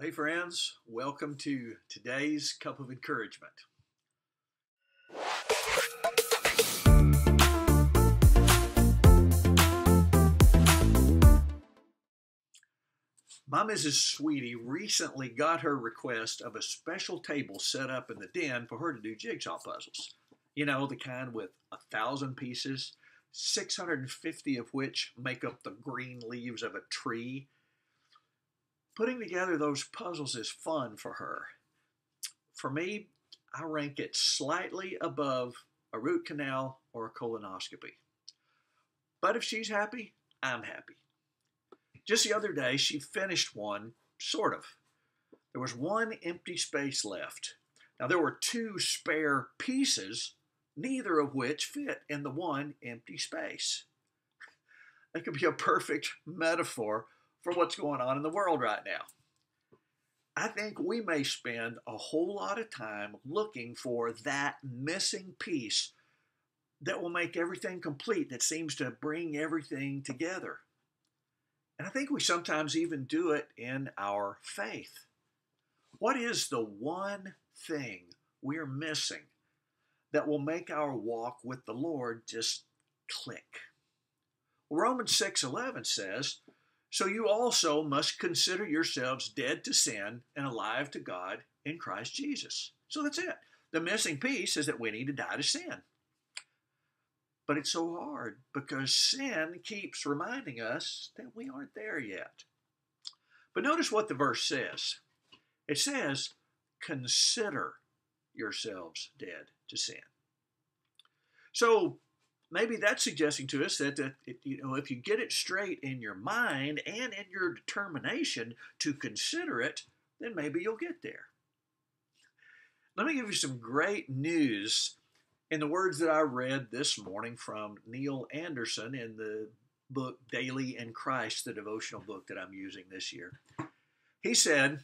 Hey, friends, welcome to today's Cup of Encouragement. My Mrs. Sweetie recently got her request of a special table set up in the den for her to do jigsaw puzzles. You know, the kind with a thousand pieces, 650 of which make up the green leaves of a tree Putting together those puzzles is fun for her. For me, I rank it slightly above a root canal or a colonoscopy. But if she's happy, I'm happy. Just the other day, she finished one, sort of. There was one empty space left. Now, there were two spare pieces, neither of which fit in the one empty space. That could be a perfect metaphor for what's going on in the world right now. I think we may spend a whole lot of time looking for that missing piece that will make everything complete, that seems to bring everything together. And I think we sometimes even do it in our faith. What is the one thing we're missing that will make our walk with the Lord just click? Romans 6:11 says, so you also must consider yourselves dead to sin and alive to God in Christ Jesus. So that's it. The missing piece is that we need to die to sin. But it's so hard because sin keeps reminding us that we aren't there yet. But notice what the verse says it says, Consider yourselves dead to sin. So maybe that's suggesting to us that, that it, you know if you get it straight in your mind and in your determination to consider it, then maybe you'll get there. Let me give you some great news in the words that I read this morning from Neil Anderson in the book Daily in Christ, the devotional book that I'm using this year. He said,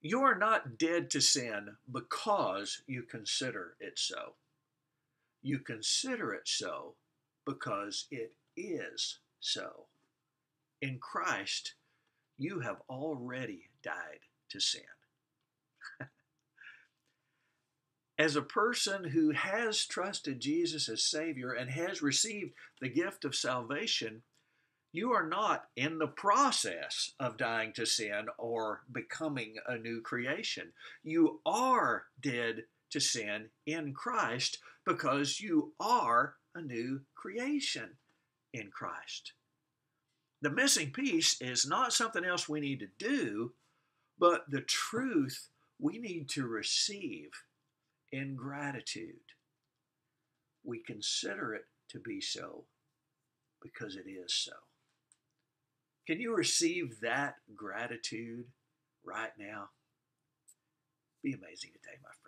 You are not dead to sin because you consider it so. You consider it so because it is so. In Christ, you have already died to sin. as a person who has trusted Jesus as Savior and has received the gift of salvation, you are not in the process of dying to sin or becoming a new creation. You are dead to sin in Christ because you are a new creation in Christ. The missing piece is not something else we need to do, but the truth we need to receive in gratitude. We consider it to be so because it is so. Can you receive that gratitude right now? Be amazing today, my friend.